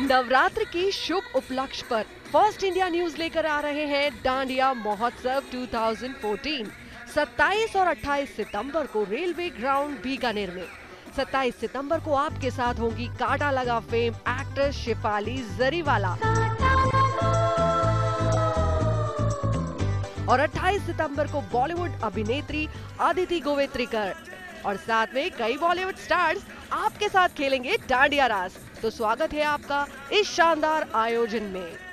नवरात्र के शुभ उपलक्ष्य पर फ़र्स्ट इंडिया न्यूज़ लेकर आ रहे हैं डांडिया महोत्सव 2014 27 और 28 सितंबर को रेलवे ग्राउंड बीकानेर में। 27 सितंबर को आपके साथ होंगी काटा लगा फेम एक्ट्रेस शिफाली जरीवाला। और 28 सितंबर को बॉलीवुड अभिनेत्री अदिति गोवेत्रिकर। और साथ में कई बॉलीवुड स्टार्स आपके साथ खेलेंगे डांडिया रास तो स्वागत है आपका इस शानदार आयोजन में।